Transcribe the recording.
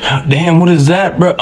Damn, what is that, bro?